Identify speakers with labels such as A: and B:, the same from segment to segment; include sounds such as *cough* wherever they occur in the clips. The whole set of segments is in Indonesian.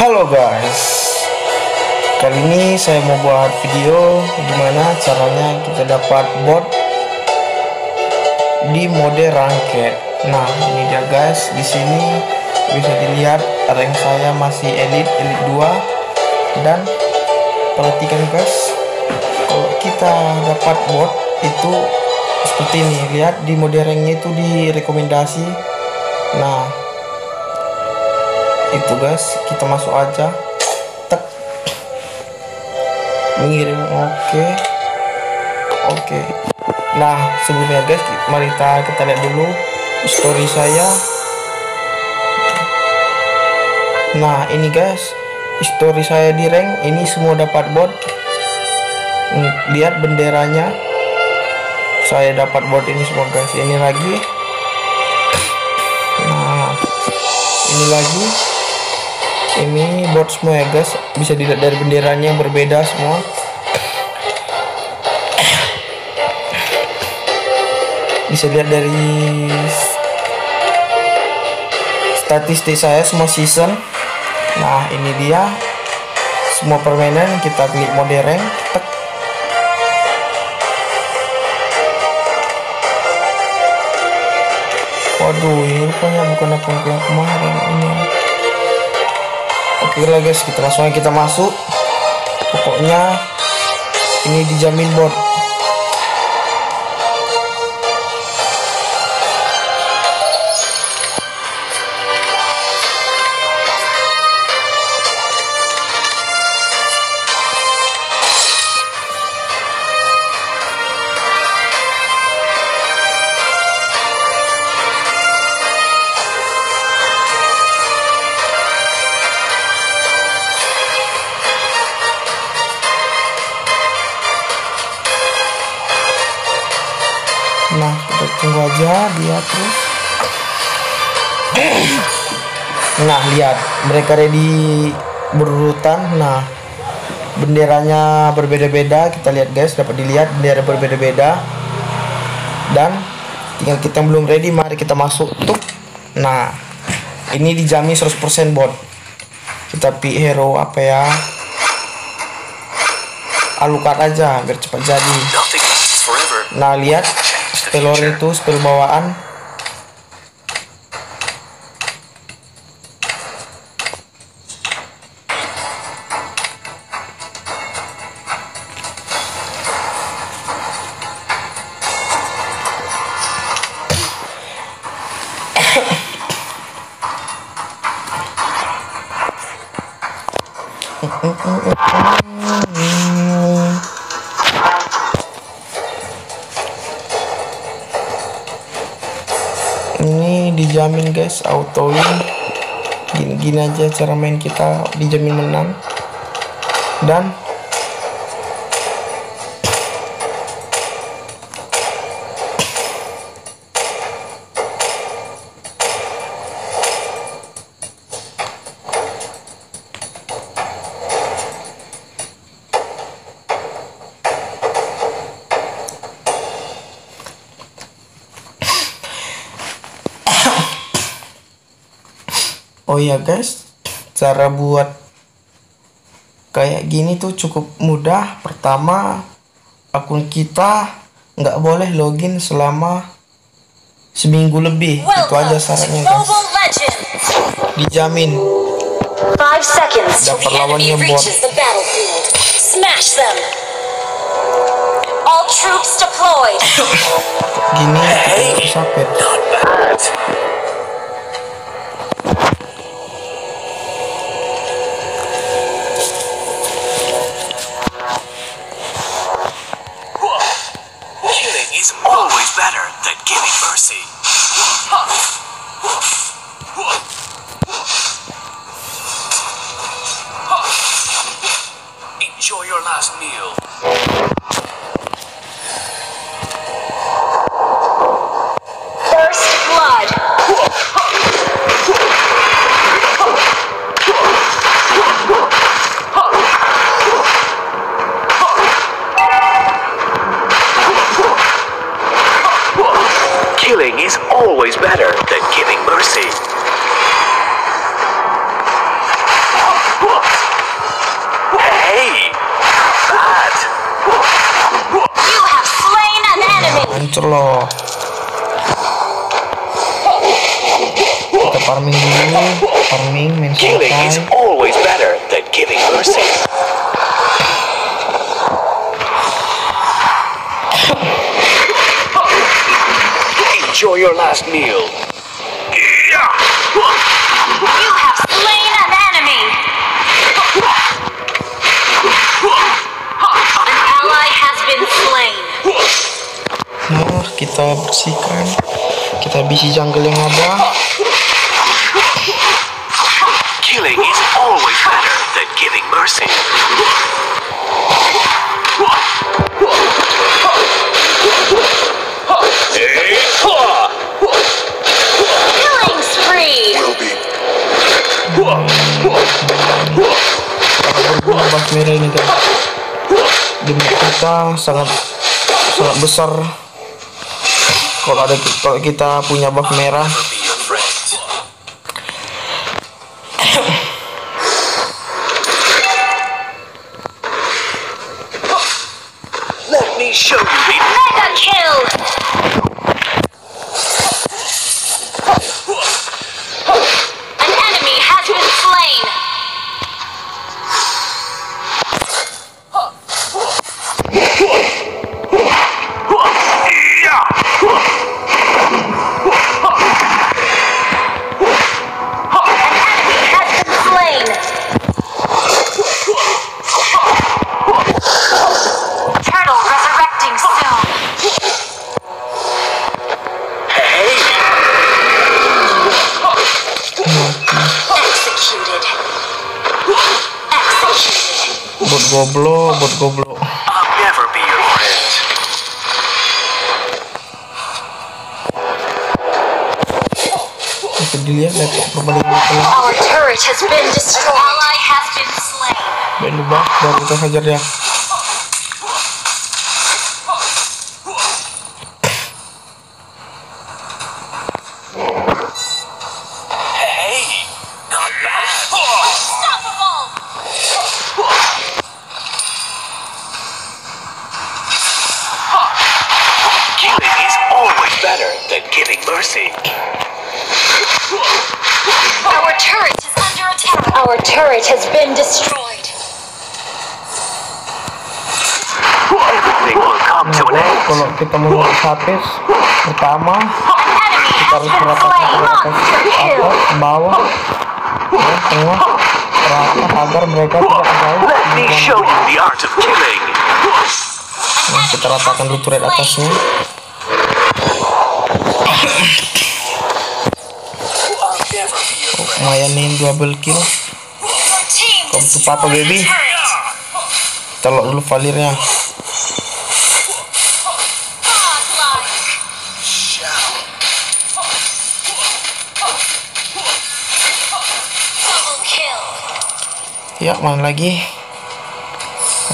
A: Halo guys. Kali ini saya mau buat video Gimana caranya kita dapat bot Di mode ranket Nah ini dia guys. Di sini bisa dilihat rank saya masih elite elite 2 Dan perhatikan guys Kalau kita dapat bot itu seperti ini. Lihat di mode ranknya itu di rekomendasi. Nah itu guys. Kita masuk aja. Tek mengirim oke. Okay. oke. Okay. nah sebelumnya guys mari kita kita lihat dulu story saya. Nah ini guys story saya di rank. Ini semua dapat bot. Hmm, lihat benderanya. Saya dapat bot ini semua guys. Ini lagi. Nah ini lagi bot semua ya guys. Bisa dilihat dari benderanya yang berbeda semua. Bisa lihat dari statistik saya semua season. Nah ini dia. Semua permainan kita klik mode rank. Tek. Waduh ini rupanya bukan akun yang kemarin ini oke lah guys kita langsung kita masuk. Pokoknya ini dijamin bot aja dia terus. Nah lihat mereka ready berurutan. Nah benderanya berbeda-beda. Kita lihat guys dapat dilihat bendera berbeda-beda. Dan tinggal kita yang belum ready mari kita masuk tuh. Nah ini dijamin 100% bot. Kita hero apa ya? Alukat aja biar cepat jadi. Nah lihat spell itu spell bawaan. ini *laughs* dijamin guys. Auto win gini, gini aja cara main kita dijamin menang. Dan Oh iya guys, cara buat kayak gini tuh cukup mudah. Pertama, akun kita nggak boleh login selama seminggu lebih. Itu aja syaratnya guys. Dijamin. Dapat lawannya bot.
B: Smash them. All troops deployed.
A: Gini kita bisa
C: last meal.
B: Enemy.
A: hancur loh kita farming dulu farming main
C: Killing is
A: santai
C: always better than giving mercy. Enjoy your last meal. Yeah.
B: You have slain an enemy. An ally has been slain.
A: nah kita bersihkan kita bisi jungle yang ada.
C: Killing is always better than giving mercy.
B: Killing spree.
A: merah ini guys. Demi kita sangat sangat besar kalau ada kalau kita punya buff merah.
B: An enemy has been slain.
A: Buat goblok buat goblok dilihat laptop perbandingan kita
B: Our turret has been destroyed. An ally has been slain.
A: dan buff baru kita hajar dia
C: Hey, not bad.
B: Unstoppable.
C: Killing is always better than giving mercy.
B: Our turret is under attack. Our turret has been destroyed.
C: Everything will come to an end.
A: kalau kita mau ngurus HP pertama kita harus
B: slain.
A: ke atas bawah ya, semua rata agar mereka tidak jauh
C: Let me show you the art of killing.
A: nah, kita ratakan dulu turret atasnya lumayan nih double kill To
B: destroyed
A: Papa, baby. lock dulu valirnya. Ya mana lagi?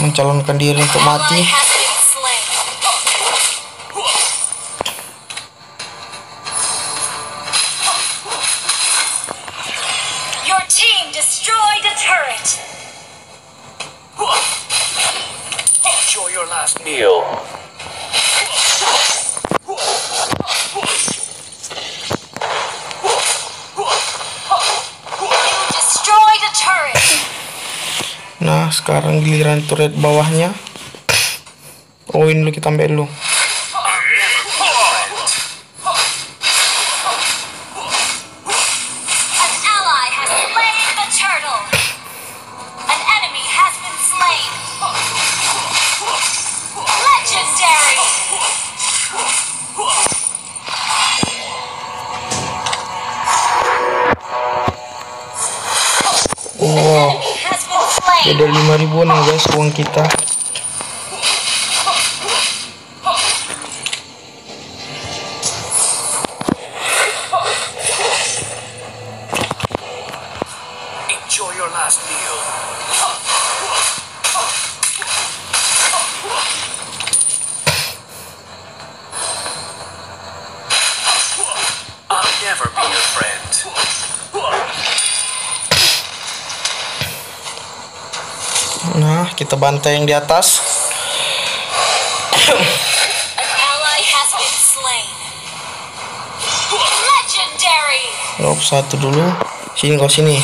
A: Mencalonkan diri untuk mati nah sekarang giliran turret bawahnya Oin dulu kita ambil.
B: Legendary.
A: wow. Beda 5 ribuan ya guys uang kita nah kita bantai yang di atas. Drop satu dulu. Sini kau sini.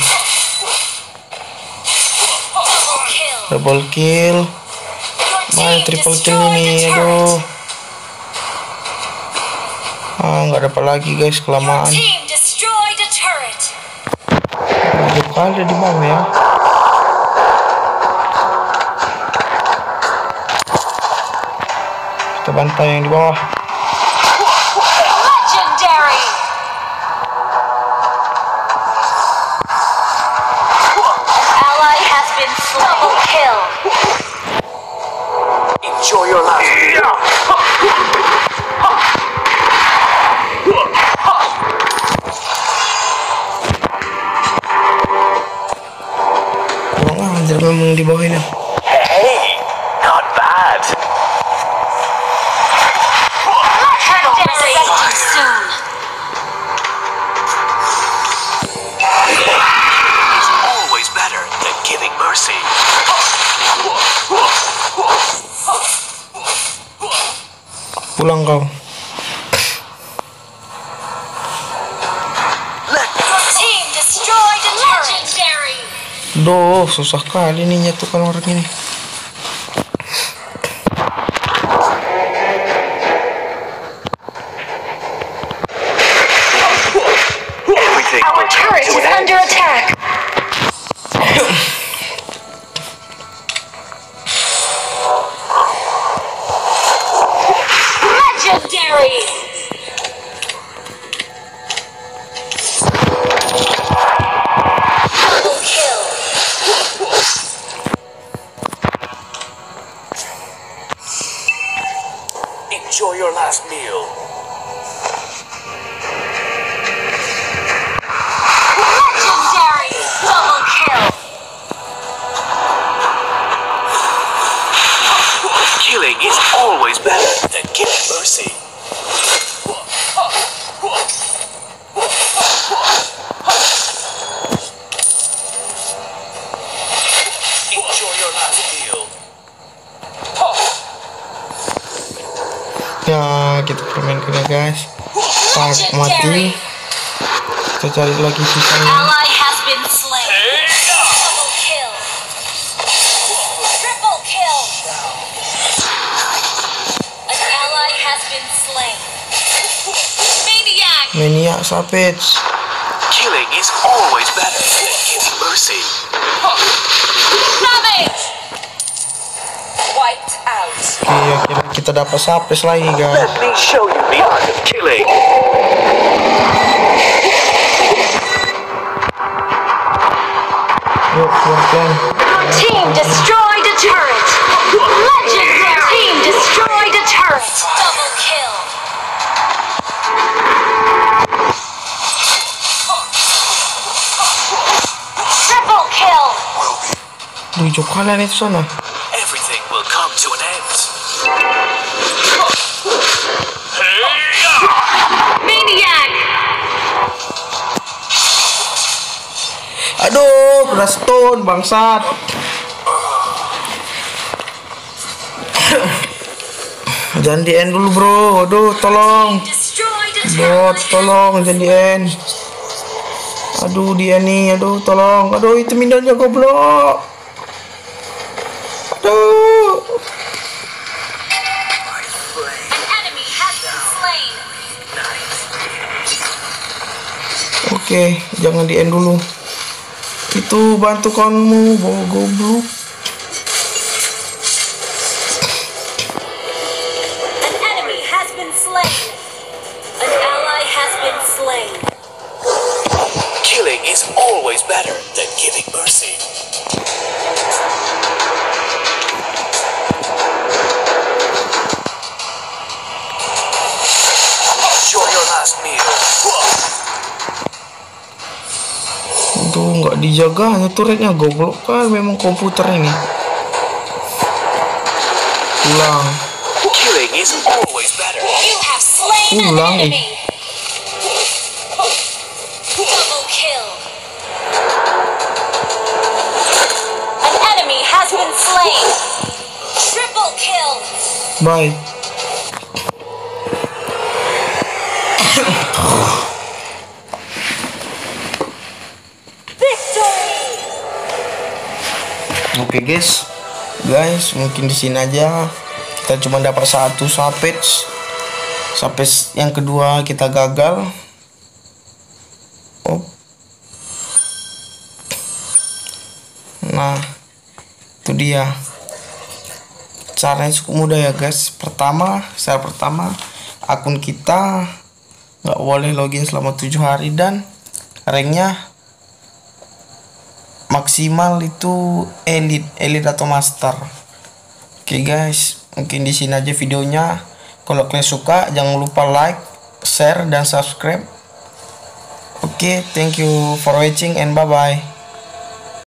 B: Double kill.
A: Mana triple kill ini? Aduh. Ah, nggak dapat lagi guys kelamaan. Dua kali di bawah ya. Kita bantai yang di bawah.
B: Legendary. An ally has been. Double kill.
C: Enjoy your life.
A: Kurang anjir memang di bawah ini. Pulang kau. Duh, susah kali nih nyatukan orang ini.
C: Last meal.
A: Ya, kita permainkan ya guys. Tak mati. Kita cari lagi sisanya.
B: Maniac.
A: Maniac Savage.
C: Killing is always better than giving mercy.
A: Kita dapat Savage lagi guys.
C: Let me show you the art of killing.
A: Yuk, pelan-pelan.
B: Your team destroyed a turret. Legendary. Team destroyed a turret. Double kill. Triple kill.
A: Duh, hijau kalian itu sana. Aduh, kena stone bangsat. Jangan di end dulu bro. Aduh, tolong. Bot, tolong jangan di end. Aduh, dia nih. Aduh, tolong. Aduh, itu mindanya goblok. Aduh. Oke, jangan di end dulu. Itu bantu kawanmu, bawa goblok. dijaganya turretnya goblok. Kan memang komputer ini.
B: Ulang
A: ulang eh. Bye. Oke guys, guys mungkin di sini aja kita cuma dapat satu sapage. Sapage yang kedua kita gagal. Oh. Nah, itu dia. Caranya cukup mudah ya guys. Pertama, cara pertama akun kita nggak boleh login selama tujuh hari dan ranknya maksimal itu elite elite atau master. Oke guys mungkin di sini aja videonya. Kalau kalian suka jangan lupa like share dan subscribe. Oke thank you for watching and bye bye